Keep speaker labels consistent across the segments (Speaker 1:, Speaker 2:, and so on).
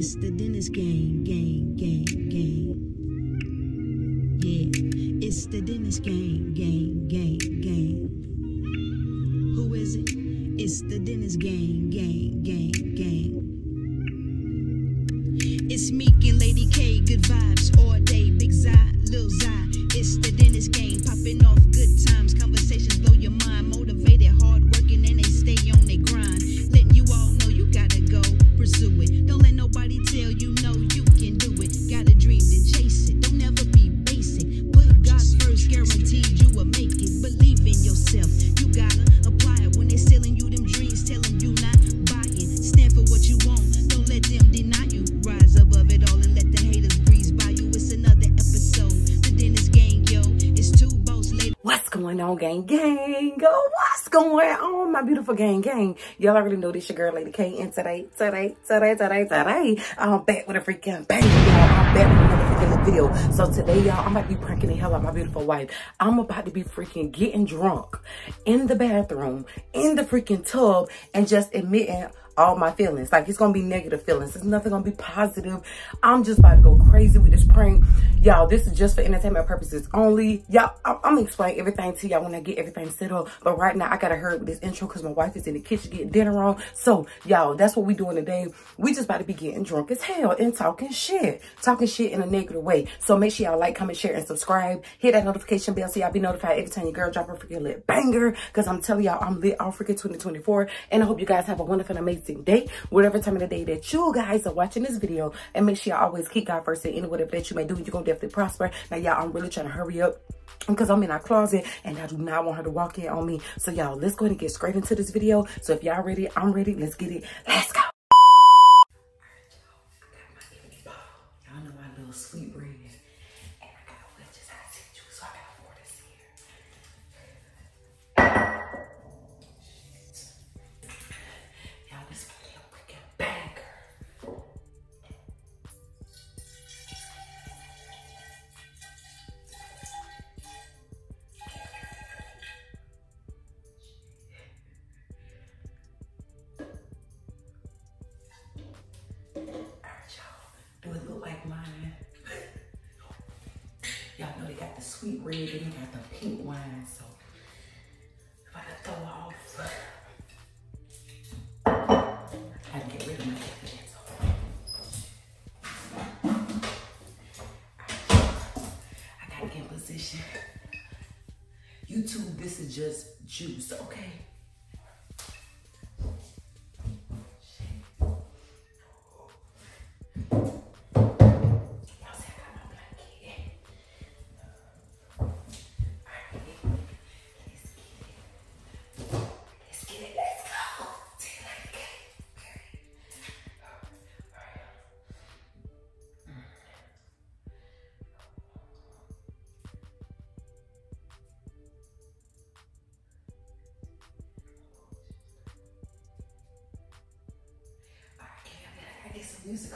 Speaker 1: It's the Dennis gang, gang, gang, gang. Yeah, it's the Dennis gang, gang, gang, gang. Who is it? It's the Dennis gang, gang, gang, gang. It's Mik and Lady K, good vibes all day. Big Zai, Lil Zai. It's the Dennis gang, popping off good times. Conversations blow your mind, motivated, hard working, and they stay gang,
Speaker 2: gang? Oh, what's going on, my beautiful gang, gang? Y'all already know this your girl, Lady K, and today, today, today, today, today, I'm back with a freaking bang, y'all. I'm back with another freaking video. So today, y'all, I'm about to be pranking the hell out of my beautiful wife. I'm about to be freaking getting drunk in the bathroom, in the freaking tub, and just admitting all my feelings. Like, it's gonna be negative feelings. It's nothing gonna be positive. I'm just about to go crazy with this prank. Y'all, this is just for entertainment purposes only. Y'all, I'm, I'm gonna explain everything to y'all when I get everything set up. But right now, I gotta hurry with this intro because my wife is in the kitchen getting dinner on. So, y'all, that's what we doing today. We just about to be getting drunk as hell and talking shit. Talking shit in a negative way. So make sure y'all like, comment, share, and subscribe. Hit that notification bell so y'all be notified every time your girl drop a freaking lit banger. Because I'm telling y'all, I'm lit all freaking 2024. And I hope you guys have a wonderful, amazing day, whatever time of the day that you guys are watching this video. And make sure y'all always keep God first in any whatever that you may do. You're going to definitely prosper. Now, y'all, I'm really trying to hurry up because I'm in our closet and I do not want her to walk in on me. So, y'all, let's go ahead and get straight into this video. So, if y'all ready, I'm ready. Let's get it. Let's go. Y'all know sweet bread. Y'all know they got the sweet red and they got the pink wine, so if I throw off, I can get rid of my evidence. I gotta get in position. YouTube, this is just juice, okay? Music.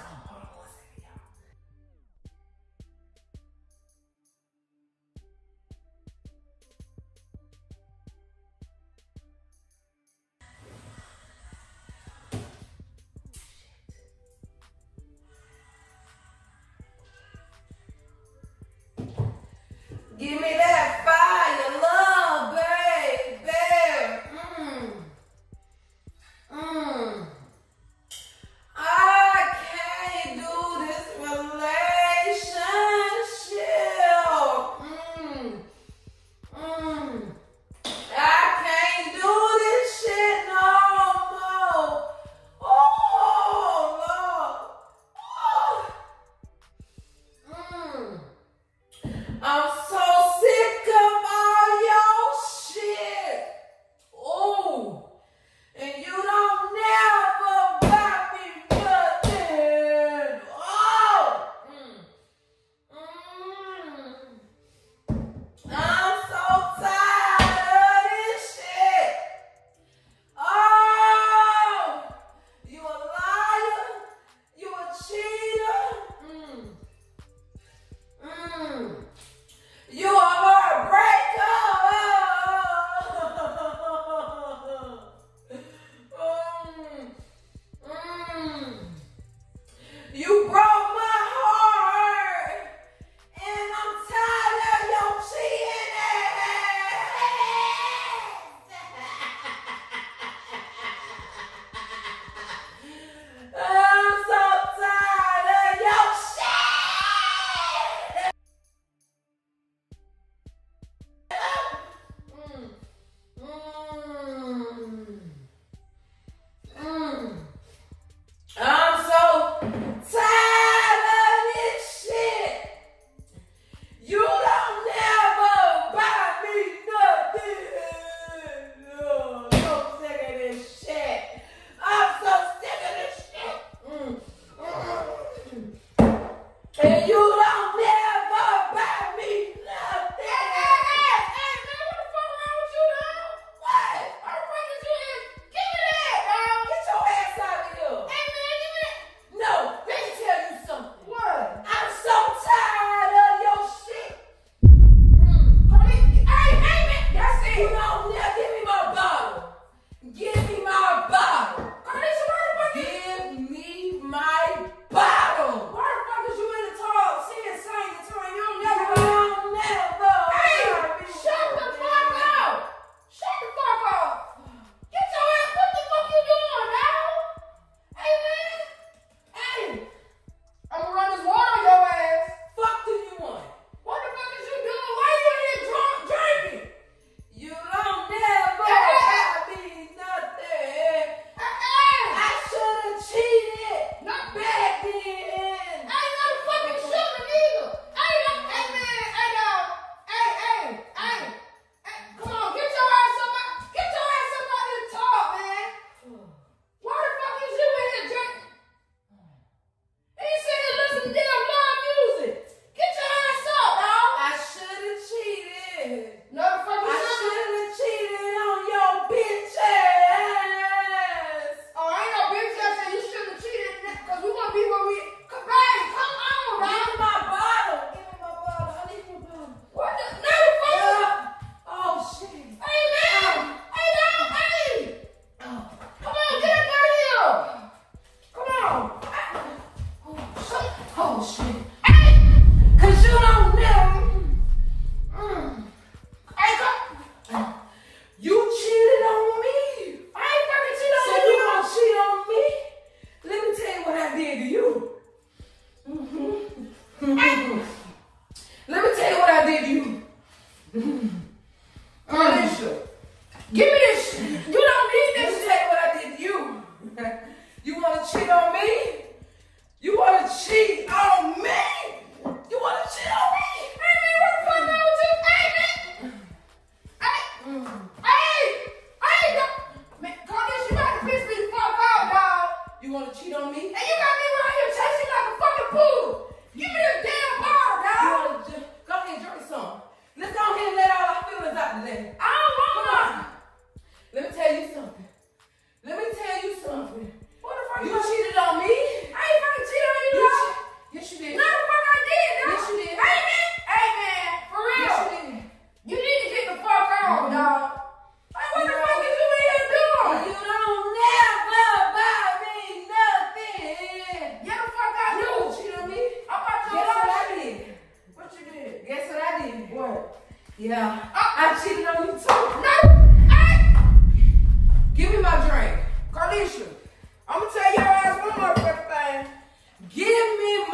Speaker 2: Give me
Speaker 3: this. You don't
Speaker 2: need
Speaker 3: this
Speaker 2: shit, what I did to you. you
Speaker 3: want to cheat on me? You want to cheat on me? Alicia, I'm gonna tell your ass one
Speaker 2: more thing. Give
Speaker 3: me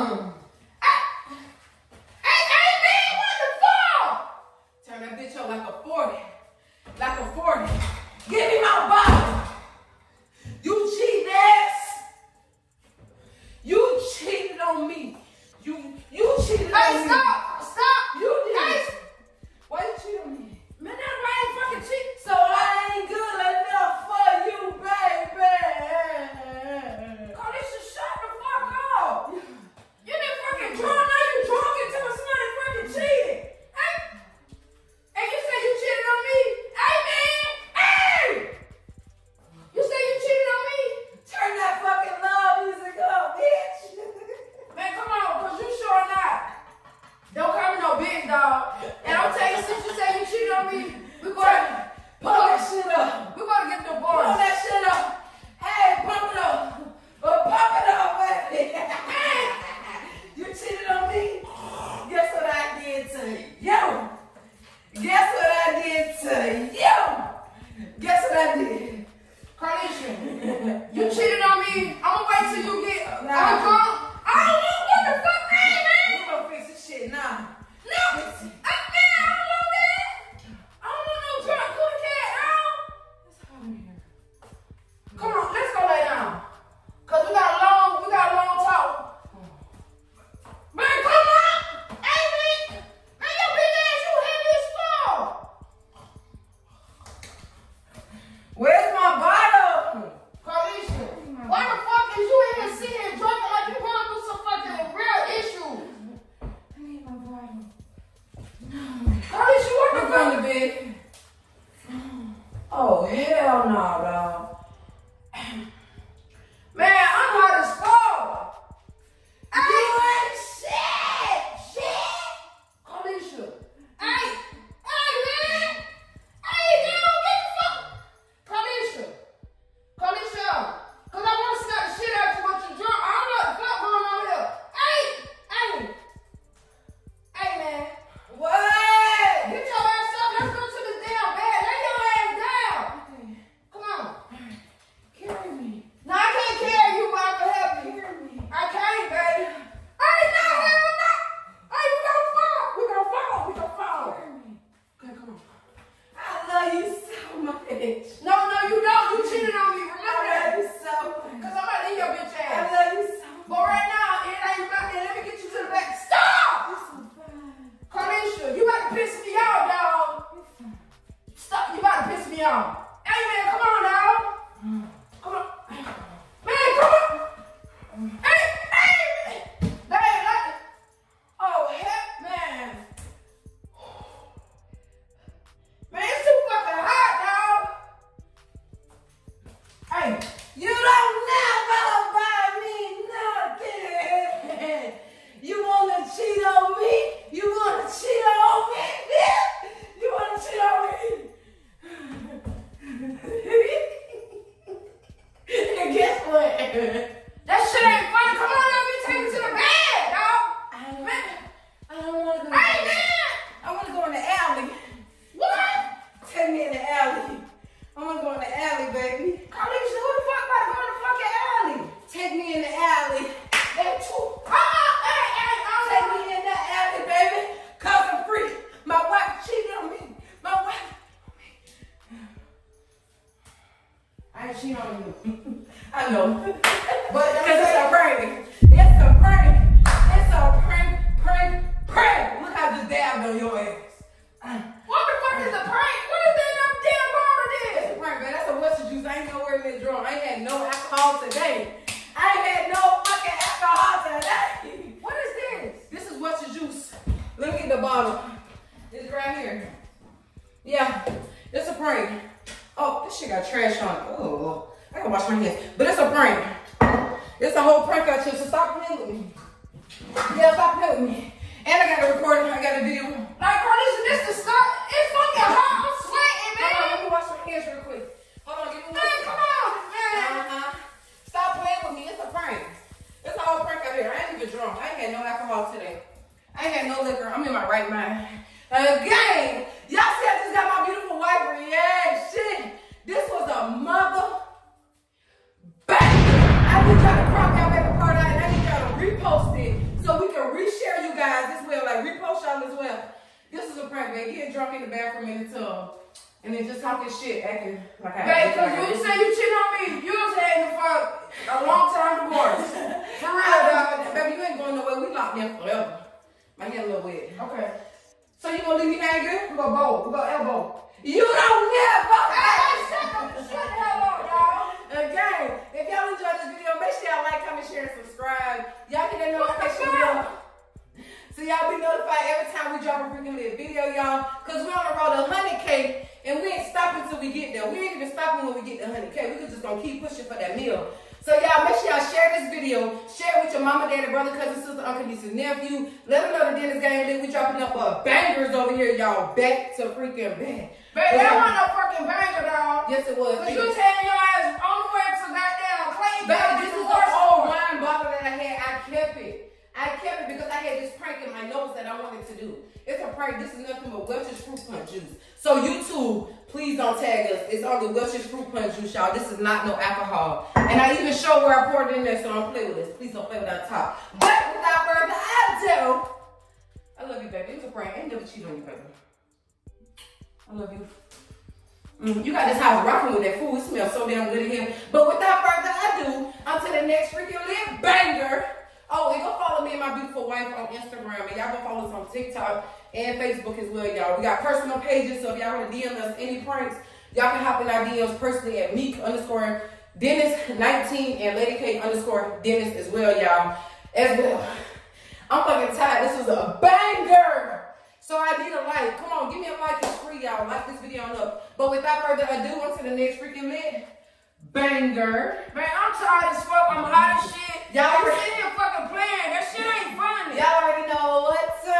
Speaker 3: Abraão Oh, follow is right here. Yeah,
Speaker 2: it's a prank. Oh, this shit
Speaker 3: got trash on it. Oh, I gotta wash my hands. But it's a prank. It's a whole prank out here,
Speaker 2: so
Speaker 3: stop playing with me. Yeah, stop playing with me. And I got a recording. I got a video. Like, bro,
Speaker 2: this, this the
Speaker 3: stuff. It's fucking hot. I'm sweating,
Speaker 2: man. Hold on, let me wash my hands real quick. Hold on, give me
Speaker 3: a Hey, come on, man.
Speaker 2: Uh-huh. Stop
Speaker 3: playing
Speaker 2: with me. It's a prank. It's a whole prank out here. I ain't even drunk. I ain't had no alcohol today. I ain't got no liquor. I'm in my right mind. Again, y'all see I just got my beautiful wife reaction. This was a mother bang. I need y'all to crop y'all favorite part out and I need y'all to repost it so we can reshare you guys
Speaker 3: as well. Like repost
Speaker 2: y'all as well. This is a
Speaker 3: prank, baby. Getting drunk in the bathroom in the tub. And then just talking shit, acting like I
Speaker 4: Babe, because you say you cheating on me, you was heading for a long time divorce. for real, dog.
Speaker 3: Baby, you ain't going nowhere. We locked in forever. My hand a little wet.
Speaker 4: Okay.
Speaker 3: So you gonna leave me hanging?
Speaker 4: We go bow. We go elbow.
Speaker 3: You don't never.
Speaker 4: Hey, shut the, shut the hell up, dog.
Speaker 3: Okay, if y'all enjoyed this video, make sure y'all like, comment, share, and subscribe. Y'all get that notification bell. So y'all be notified every time we drop a freaking video, y'all. Cause we're on the road to 100K and we ain't stopping till we get there. We ain't even stopping when we get to 100K. We just gonna keep pushing for that meal. So y'all make sure y'all share this video. Share it with your mama, daddy, brother, cousin, sister, uncle, niece, and nephew. Let them know the Dennis Gang Lit. We dropping up uh, bangers over here, y'all. Back to freaking back.
Speaker 4: Babe, that wasn't no fucking banger, dog.
Speaker 3: Yes, it was.
Speaker 4: Cause you was having your ass on the way to goddamn Clayton
Speaker 3: Baby, this is the old wine bottle that I had. I kept it. I kept it because I had this prank in my nose that I wanted to do. It's a prank. This is nothing but Welch's fruit punch juice. So YouTube, please don't tag us. It's only Welch's fruit punch juice, y'all. This is not no alcohol. And I even show where I poured it in there, so don't play with this. Please don't play with that top. But without further ado, I love you, baby. It was a prank. I ain't never cheated on you, baby. I love you. Mm, you got this house rocking with that food. It smells so damn good in here. But without further ado, on to the next freaking lit banger. Oh, and go follow me and my beautiful wife on Instagram. And y'all go follow us on TikTok and Facebook as well, y'all. We got personal pages, so if y'all want to DM us any pranks, y'all can hop in our DMs personally at Mik underscore Dennis 19 and Lady K underscore Dennis as well, y'all. As well. I'm fucking tired. This was a banger. So I need a like. Come on, give me a like. It's free, y'all. Like this video up. But without further ado, on to the next freaking lit banger.
Speaker 4: Man, I'm tired as fuck. I'm hot as shit.
Speaker 3: Y'all already
Speaker 4: sitting here fucking playing. That shit ain't funny.
Speaker 3: Y'all already know what time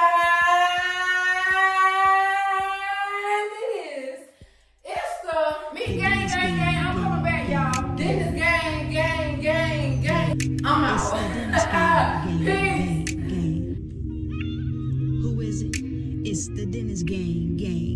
Speaker 3: it is. It's the
Speaker 4: me gang gang gang. I'm coming back, y'all.
Speaker 3: This is gang gang gang gang. I'm out. Peace.
Speaker 1: Who is it? It's the
Speaker 3: Dennis gang gang.